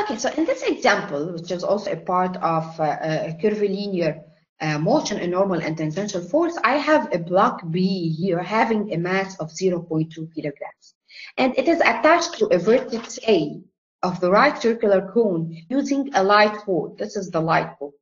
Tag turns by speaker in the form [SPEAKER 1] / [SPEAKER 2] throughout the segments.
[SPEAKER 1] Okay, so in this example, which is also a part of uh, a curvilinear uh, motion in normal and tangential force, I have a block B here having a mass of 0.2 kilograms. And it is attached to a vertex A of the right circular cone using a light pole. This is the light pole.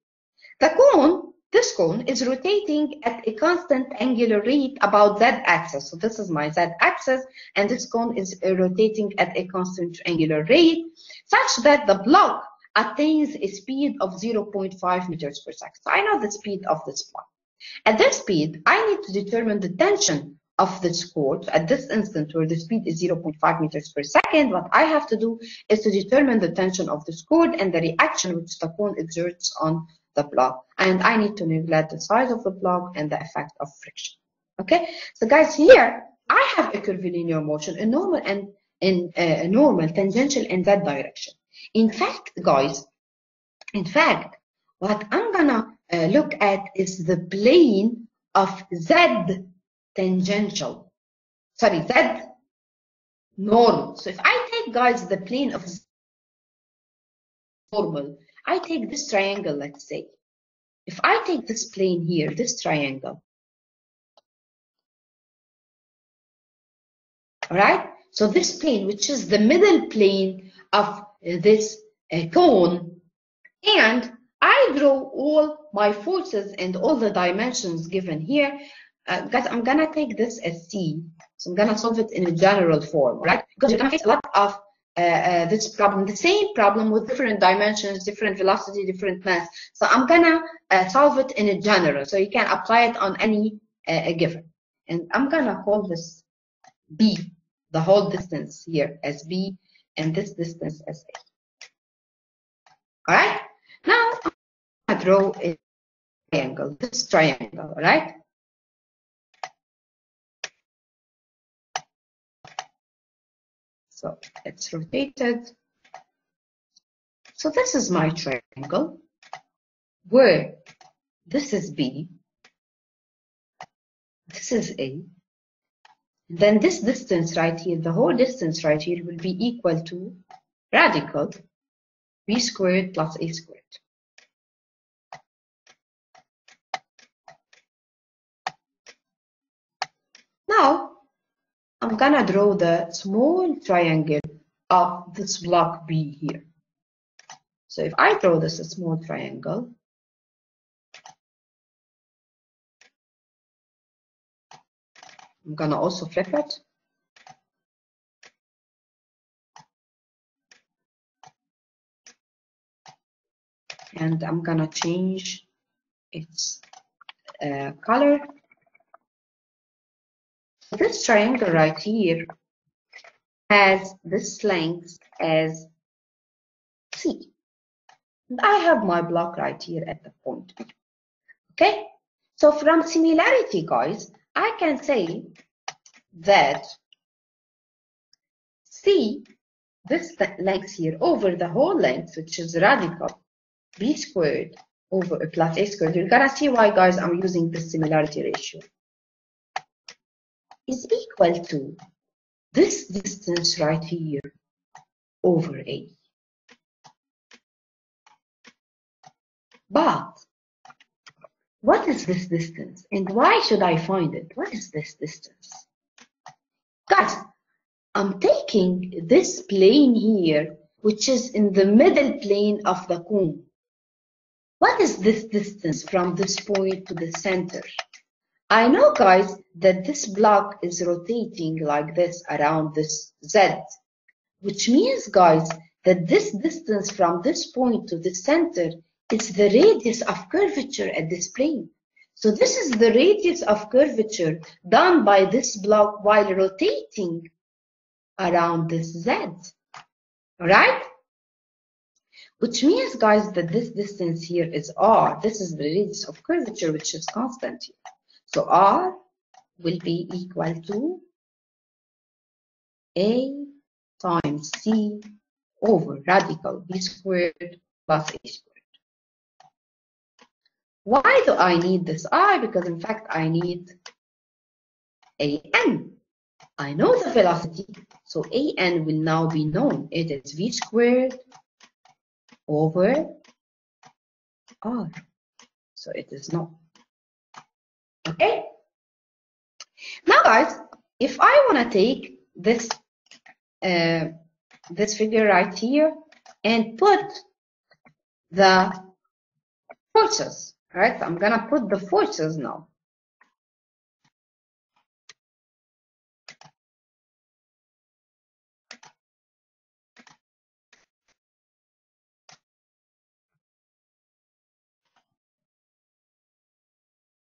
[SPEAKER 1] The cone, this cone, is rotating at a constant angular rate about z-axis. So this is my z-axis, and this cone is uh, rotating at a constant angular rate, such that the block attains a speed of 0.5 meters per second. So I know the speed of this block. At this speed, I need to determine the tension of this cord at this instant where the speed is 0.5 meters per second, what I have to do is to determine the tension of this cord and the reaction which the cone exerts on the block. And I need to neglect the size of the block and the effect of friction. Okay, so guys, here I have a curvilinear motion, a normal and in uh, a normal tangential in that direction. In fact, guys, in fact, what I'm gonna uh, look at is the plane of Z tangential. Sorry, Z normal. So if I take, guys, the plane of Z normal, I take this triangle, let's say. If I take this plane here, this triangle, all right? So this plane, which is the middle plane of this uh, cone, and I draw all my forces and all the dimensions given here. Uh, guys, I'm gonna take this as C. So I'm gonna solve it in a general form, right? Because you're gonna face a lot of uh, uh, this problem, the same problem with different dimensions, different velocity, different mass. So I'm gonna uh, solve it in a general, so you can apply it on any uh, given. And I'm gonna call this B, the whole distance here as B, and this distance as A. All right. Now I draw a triangle, this triangle, all right? So it's rotated. So this is my triangle where this is B, this is A, then this distance right here, the whole distance right here will be equal to radical B squared plus A squared. Now, I'm gonna draw the small triangle of this block B here. So if I draw this a small triangle, I'm gonna also flip it. And I'm gonna change its uh, color this triangle right here has this length as C. I have my block right here at the point B. Okay? So from similarity, guys, I can say that C, this length here, over the whole length, which is radical B squared over a plus A squared. You're gonna see why, guys, I'm using this similarity ratio is equal to this distance right here over A. But what is this distance and why should I find it? What is this distance? Guys, I'm taking this plane here, which is in the middle plane of the cone. What is this distance from this point to the center? I know, guys, that this block is rotating like this around this Z, which means, guys, that this distance from this point to the center is the radius of curvature at this plane. So this is the radius of curvature done by this block while rotating around this Z. All right? Which means, guys, that this distance here is R. This is the radius of curvature, which is constant here. So R will be equal to A times C over radical B squared plus A squared. Why do I need this I? Because in fact I need AN. I know the velocity, so AN will now be known. It is V squared over r. So it is not. Okay? Now guys, if I want to take this uh, this figure right here and put the forces, right? I'm gonna put the forces now.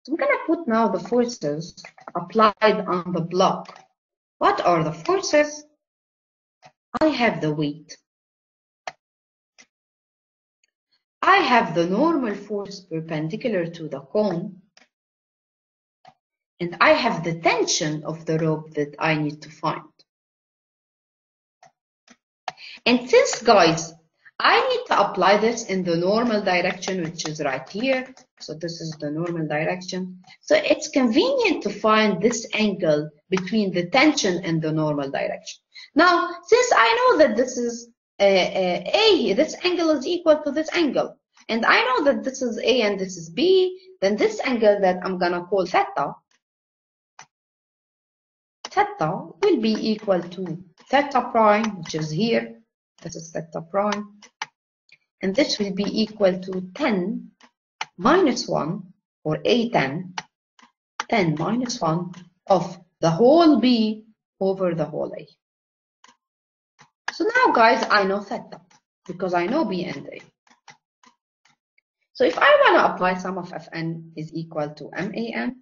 [SPEAKER 1] So we're gonna put now the forces applied on the block. What are the forces? I have the weight. I have the normal force perpendicular to the cone. And I have the tension of the rope that I need to find. And since, guys, I need to apply this in the normal direction, which is right here. So this is the normal direction. So it's convenient to find this angle between the tension and the normal direction. Now, since I know that this is uh, uh, A, this angle is equal to this angle, and I know that this is A and this is B, then this angle that I'm gonna call theta, theta will be equal to theta prime, which is here, this is theta prime, and this will be equal to tan minus 1 or A10 tan minus 1 of the whole B over the whole A. So now guys I know theta because I know B and A. So if I want to apply sum of Fn is equal to MAN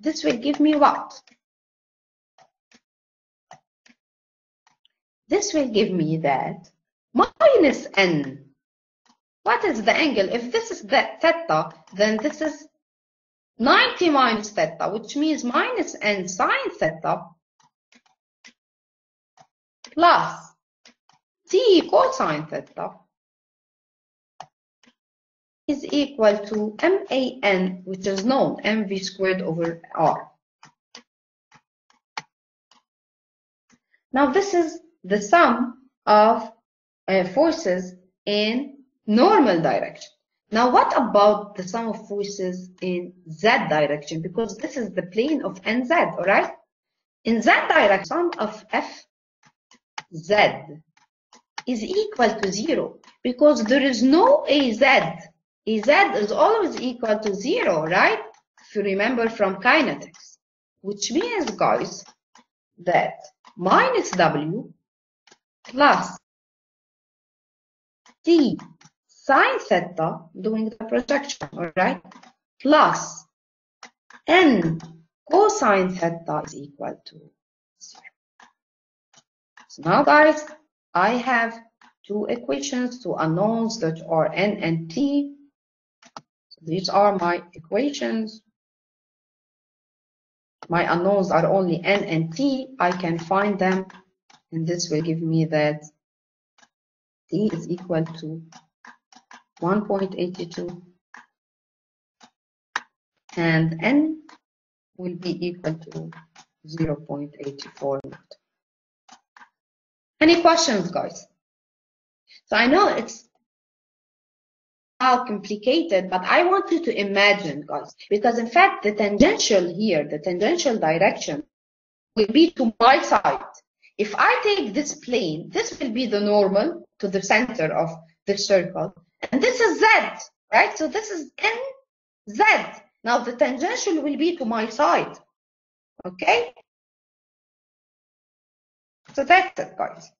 [SPEAKER 1] this will give me what? This will give me that minus n. What is the angle? If this is that theta, then this is 90 minus theta, which means minus n sine theta plus t cosine theta is equal to MAN, which is known mv squared over r. Now this is the sum of uh, forces in normal direction. Now, what about the sum of forces in z direction? Because this is the plane of nz, all right? In z direction, sum of f z is equal to zero because there is no az. az is always equal to zero, right? If you remember from kinetics, which means, guys, that minus w plus t sine theta doing the projection, all right, plus n cosine theta is equal to zero. So now, guys, I have two equations, two unknowns that are n and t. So these are my equations. My unknowns are only n and t. I can find them and this will give me that t is equal to 1.82 and n will be equal to 0.84 Any questions, guys? So I know it's complicated, but I want you to imagine, guys, because in fact the tangential here, the tangential direction will be to my side. If I take this plane, this will be the normal to the center of the circle. And this is z, right? So this is nz. Now the tangential will be to my side. Okay? So that's it, guys.